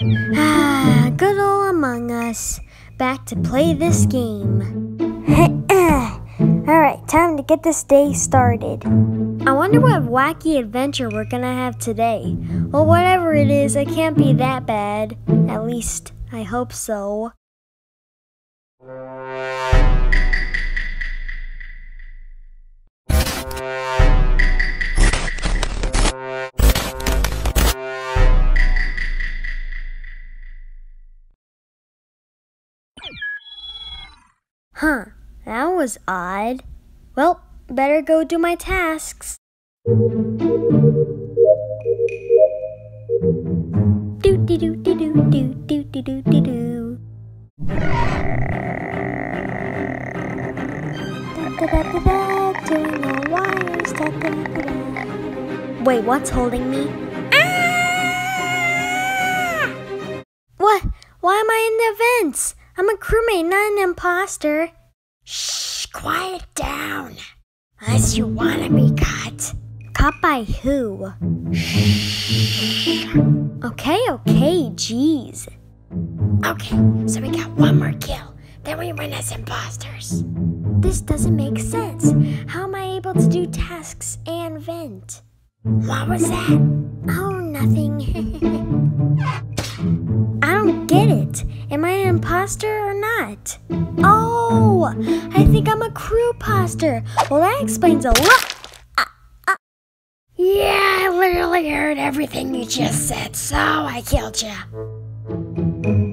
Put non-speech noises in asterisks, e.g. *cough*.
Ah, good old Among Us. Back to play this game. *coughs* Alright, time to get this day started. I wonder what wacky adventure we're gonna have today. Well, whatever it is, it can't be that bad. At least, I hope so. Huh, that was odd. Well, better go do my tasks. Do do do do do do do do do do do. Da da da da da, doing all wires. Da da da da. Wait, what's holding me? Ah! What? Why am I in the vents? I'm a crewmate, not an imposter. Shh, quiet down. Unless you want to be caught. Caught by who? Shh. Okay, okay, jeez. Okay, so we got one more kill. Then we win as imposters. This doesn't make sense. How am I able to do tasks and vent? What was that? Oh, nothing. *laughs* I don't it. Am I an imposter or not? Oh, I think I'm a crewpostor. Well, that explains a lot. Uh, uh, yeah, I literally heard everything you just said, so I killed you.